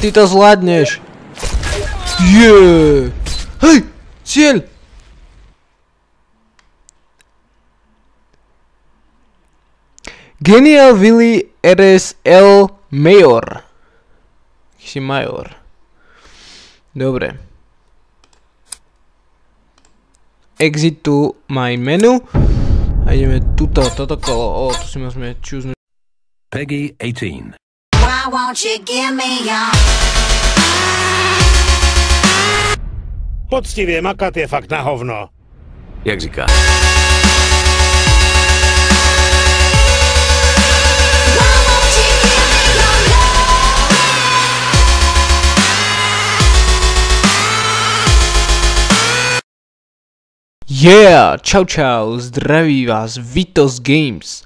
Ty to zvládneš! Yeah! Hej! Cieľ! Genial Willy RSL Mayor. Si major. Dobre. Exit to my menu. A ideme tuto, toto kolo. O, tu si môžeme choose Peggy 18. Why won't you give me your Poctivě makat je fakt na hovno. Jak říká. Yeah, čau čau, zdraví vás Vitos Games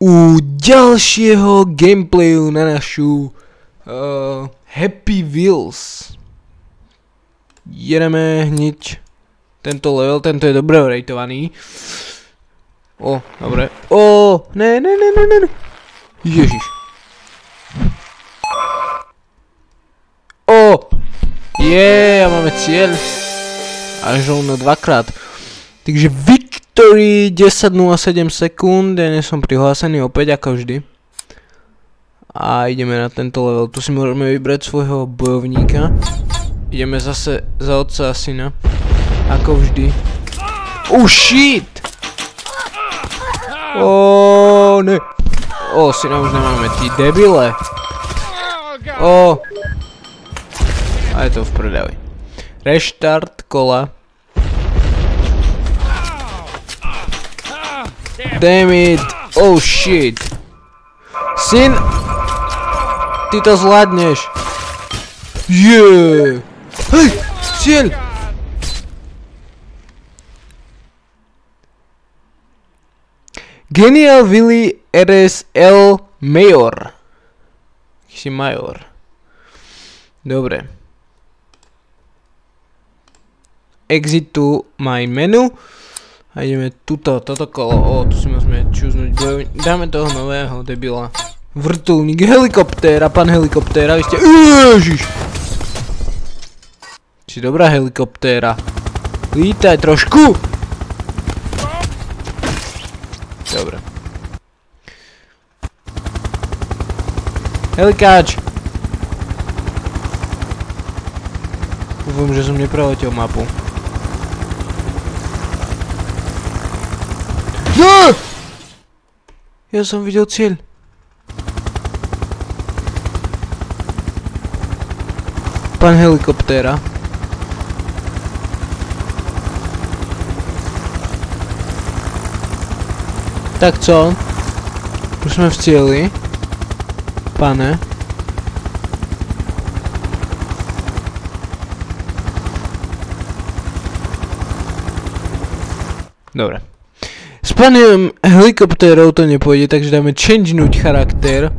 u ďalšieho gameplayu na našu uh, Happy Wheels. Jedeme hneď tento level, tento je dobre rejtovaný. O, dobre. O, ne, ne, ne, ne, ne, ne. Ježiš. O, je, yeah, máme cieľ až len dvakrát. Takže Victory 10.07 sekúnd, ja nie som prihlásený opäť ako vždy. A ideme na tento level, tu si môžeme vybrať svojho bojovníka. Ideme zase za otca a syna, ako vždy. Oh shit! Oh, ne. O, syna už nemáme, ty debile. O. A je to v prdeli. Reštart kola. Damn it. Oh shit. Syn. Ty to zvládneš. Yeah. Hej, cieľ. Genial Willy RSL Mayor. Si major. Dobre. exit to my menu a ideme tuto, toto kolo, o, tu si môžeme čuznúť bojovník, dáme toho nového debila. Vrtulník, helikoptéra, pán helikoptéra, vy ste, ježiš! Si dobrá helikoptéra. Lítaj trošku! Dobre. Helikáč! Dúfam, že som nepreletel mapu. Ja! Ja videl cieľ. Pán helikoptéra. Tak co? Už sme v cieli. Pane. Dobre. S panem helikoptérou to nepôjde, takže dáme changenúť charakter.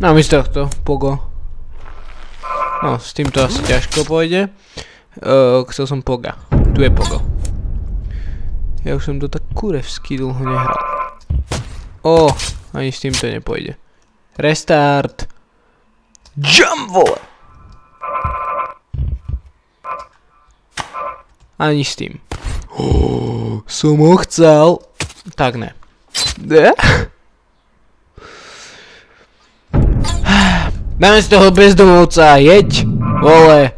Namiesto tohto, Pogo. No, s týmto asi ťažko pôjde. Uh, chcel som Poga. Tu je Pogo. Ja už som to tak kurevsky dlho nehral. O, ani s týmto nepôjde. Restart. Jump, vole! Ani s tým. Oh, som ho chcel. Tak ne. Ne? Dáme z toho bezdomovca, jeď, vole.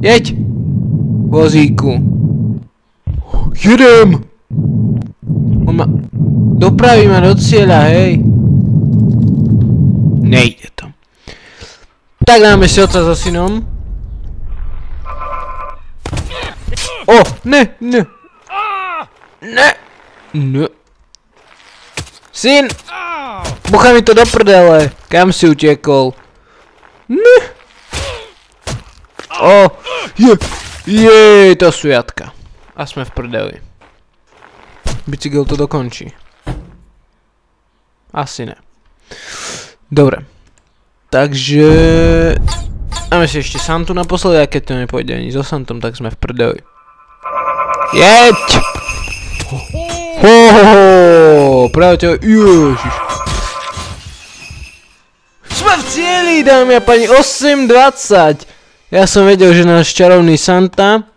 Jeď, vozíku. Jedem. On ma... Dopraví ma do cieľa, hej. Nejde to. Tak dáme si oca so synom. O, ne, ne. Ne. Ne. Syn! Bucha mi to do prdele. Kam si utekol? Ne. O, je, je, to sú jatka. A sme v prdeli. Bicykel to dokončí. Asi ne. Dobre. Takže... Dáme si ešte Santu naposledy, a keď to nepôjde ani so Santom, tak sme v prdeli. Jeď! Hohoho, priateľ, ježiš. Sme v cieli, dámy a pani, 8.20. Ja som vedel, že náš čarovný Santa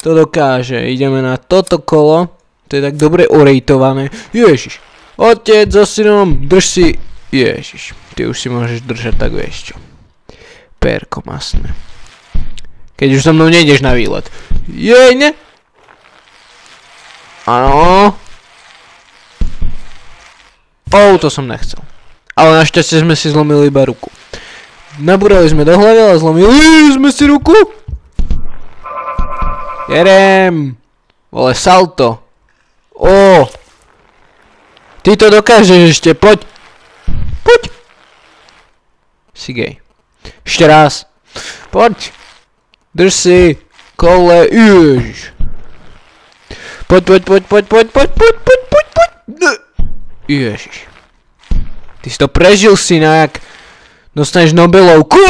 to dokáže. Ideme na toto kolo. To je tak dobre orejtované. Ježiš. Otec so synom, drž si... Ježiš. Ty už si môžeš držať, tak vieš čo. Perko masné. Keď už so mnou nejdeš na výlet. Jej, ne? Áno. Oh, to som nechcel. Ale našťastie sme si zlomili iba ruku. Nabúrali sme do hlavy, ale zlomili sme si ruku. Jerem. Vole, salto. Ó. Ty to dokážeš ešte, poď. Poď. Si gej. Ešte raz. Poď. Drž si. Kole. Ježiš. Poď, poď, poď, poď, poď, poď, poď, poď, poď, poď. Ježiš. Ty si to prežil si na jak dostaneš Nobelovku!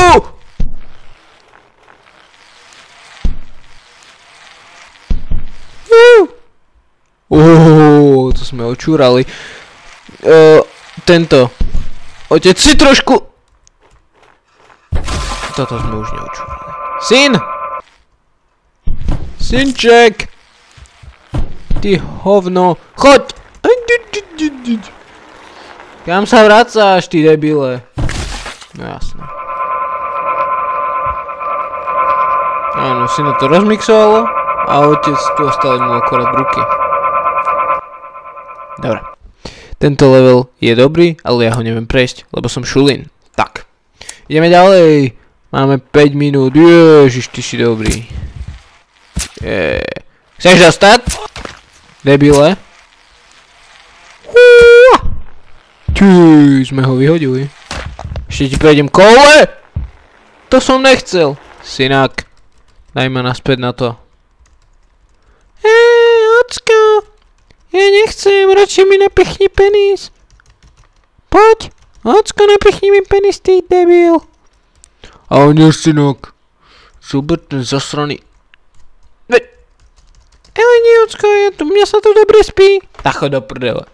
Uuuu, to sme očúrali. Uh, tento. Otec si trošku... Toto sme už neočúrali. Syn! Synček! Ty hovno. Choď! Kam sa vracáš, ty debile? No jasné. Áno, syno to rozmixovalo a otec tu ostali mu akorát ruky. Dobre. Tento level je dobrý, ale ja ho neviem prejsť, lebo som šulín. Tak. Ideme ďalej. Máme 5 minút. Ježiš, ty si dobrý. Chceš dostať? Debile. Ty, sme ho vyhodili. Ešte ti prejdem kole! To som nechcel. Synak, daj ma naspäť na to. Hej, ocko. Ja nechcem, radšej mi napichni penis. Poď, ocko, napichni mi penis, ty debil. Ale nie, synok. Zober ten zasraný... Veď... Ale nie, ocko, ja tu, mňa sa tu dobre spí. Tak chod do prdele.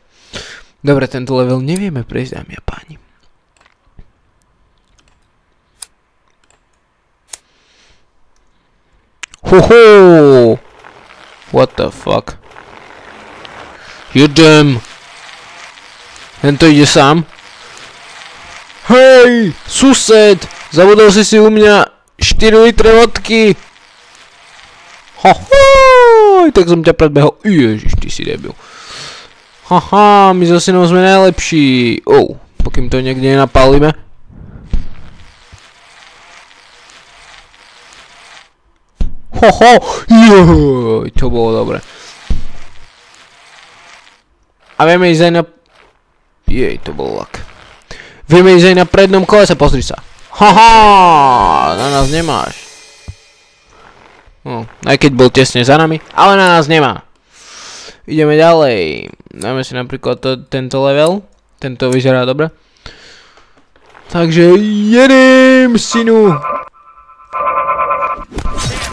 Dobre, tento level nevieme prejsť, dámy a páni. Hoho! What the fuck? Jedem! Tento ide sám. Hej! Sused! Zabudol si si u mňa 4 litre vodky! Hoho! Tak som ťa predbehol. Ježiš, ty si debil. Haha, my so synom sme najlepší. Oh, pokým to niekde nenapálime. Hoho, joj, to bolo dobre. A vieme ísť aj na... Jej, to bol lak. Vieme ísť aj na prednom kolese, pozri sa. Haha, na nás nemáš. No, aj keď bol tesne za nami, ale na nás nemá. Ideme ďalej. Dáme si napríklad to, tento level. Tento vyzerá dobre. Takže jedem, synu.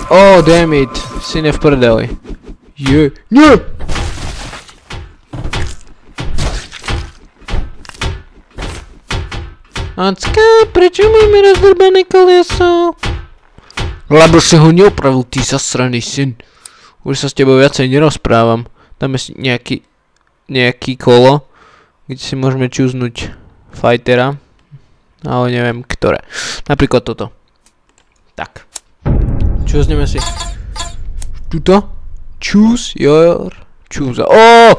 Oh, damn it. Syn v prdeli. Je. Nie! Acka, prečo máme rozdrbané koleso? Lebo si ho neopravil, ty zasraný syn. Už sa s tebou viacej nerozprávam. Dáme si nejaký, nejaký kolo, kde si môžeme čuznúť fightera. Ale neviem ktoré. Napríklad toto. Tak. Čuzneme si. Tuto. Choose your choose. Ó!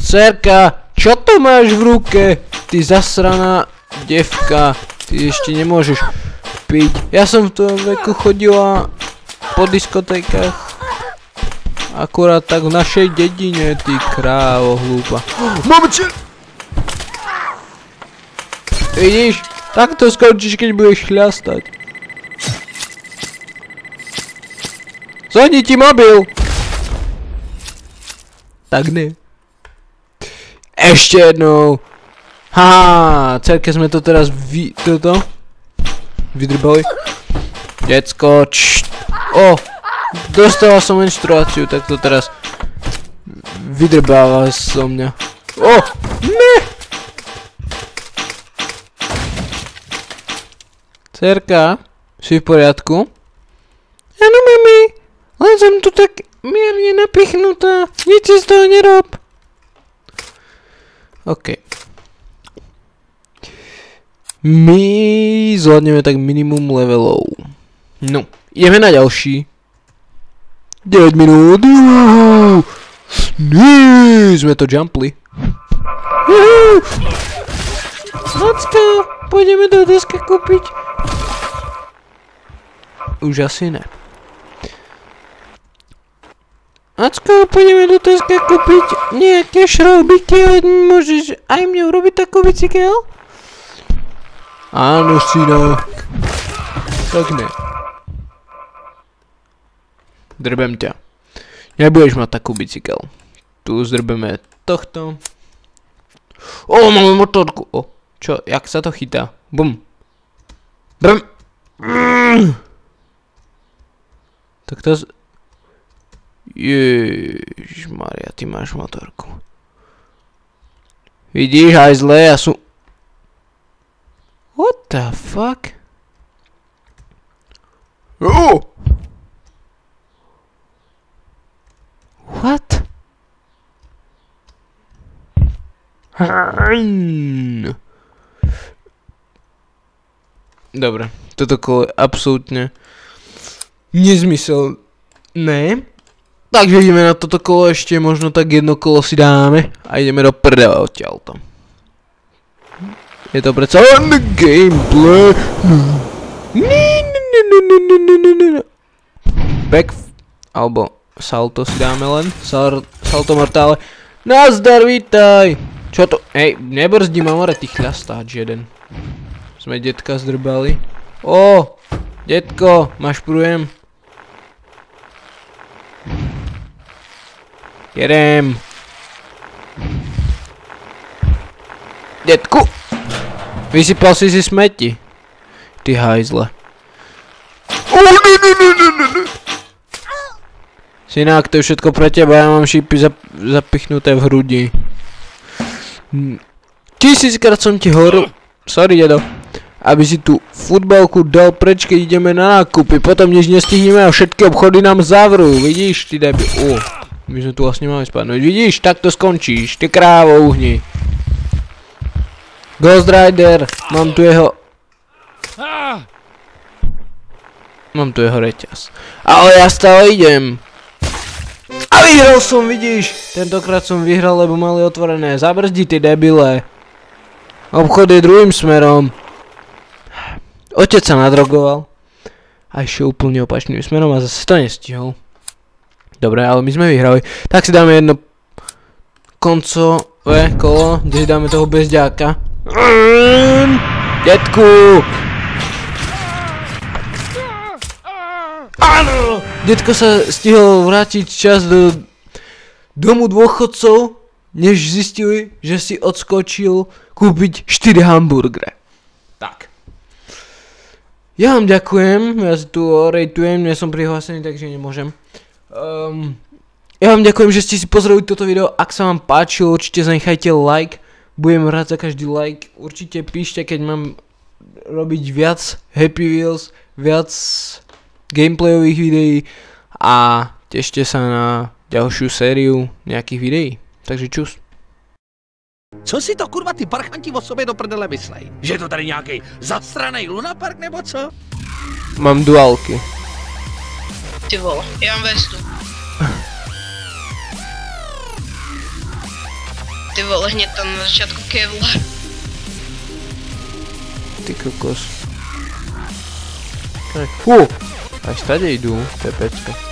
Cerka! Čo to máš v ruke? Ty zasraná devka. Ty ešte nemôžeš piť. Ja som v tom veku chodila po diskotékach. Akurát tak v našej dedine, ty krávo hlúpa. Mamče! Vidíš? Takto skončíš, keď budeš chľastať. Zhodni ti mobil! Tak ne. Ešte jednou. Haha, cerke sme to teraz vy... toto? Vydrbali. Decko, čšt. O, dostala som menštruáciu, tak to teraz vydrbáva so mňa. O! Ne! Cerka, si v poriadku? Áno, mami, len som tu tak mierne napichnutá. Nič si z toho nerob. OK. My zvládneme tak minimum levelov. No, ideme na ďalší. 9 minút. Nie, sme to jumpli. Lacka, pôjdeme do deska kúpiť. Už asi ne. Acko, pôjdeme do Teska kúpiť nejaké šroubíky a môžeš aj mne urobiť takú bicykel? Áno, synak. Tak ne. Drbem ťa. Nebudeš mať takú bicykel. Tu zdrbeme tohto. O, máme motorku. O, čo, jak sa to chytá? Bum. Brm. Mm. Tak to... Z... Ježišmaria, ty máš motorku. Vidíš, aj zle, ja sú... The fuck? Oh! What? Dobre, toto kolo je absolútne nezmysel. Ne. Takže ideme na toto kolo ešte, možno tak jedno kolo si dáme a ideme do prdele odtiaľto. Je to predsa on the gameplay. Back, alebo salto si dáme len, salto mortále. Nazdar, vítaj! Čo to? Hej, nebrzdi ma more, ty chľastáč jeden. Sme detka zdrbali. Ó, detko, máš prújem? Jedem. Detku! Vysypal si si smeti. Ty hajzle. Synák, to je všetko pre teba, ja mám šípy zap zapichnuté v hrudi. Tisíckrát som ti hovoril, sorry dedo, aby si tú futbalku dal preč, keď ideme na nákupy, potom nič nestihneme a všetky obchody nám zavrú, vidíš, ty debil, my sme tu vlastne mali spadnúť, vidíš, takto skončíš, ty krávo uhni. Ghost Rider, mám tu jeho... Mám tu jeho reťaz. Ale ja stále idem. A vyhral som, vidíš? Tentokrát som vyhral, lebo mali otvorené. Zabrzdi, ty debile. Obchod je druhým smerom. Otec sa nadrogoval. A išiel úplne opačným smerom a zase to nestihol. Dobre, ale my sme vyhrali. Tak si dáme jedno koncové kolo, kde si dáme toho bezďáka. Detku! Áno! Detko sa stihol vrátiť čas do domu dôchodcov, než zistili, že si odskočil kúpiť 4 hamburgere. Tak. Ja vám ďakujem, ja si tu rejtujem, nie som prihlásený, takže nemôžem. Um, ja vám ďakujem, že ste si pozreli toto video, ak sa vám páčilo, určite zanechajte like, budem rád za každý like, určite píšte, keď mám robiť viac Happy Wheels, viac gameplayových videí a tešte sa na ďalšiu sériu nejakých videí. Takže čus. Co si to kurva ty parchanti o sobě do prdele myslej? Že je to tady nějaký zastranej lunapark nebo co? Mám duálky. Ty vole, já mám vestu. Ty vole, hneď tam na začátku Kevlar. Ty kokos. Tak, fú! Až tady idú, to.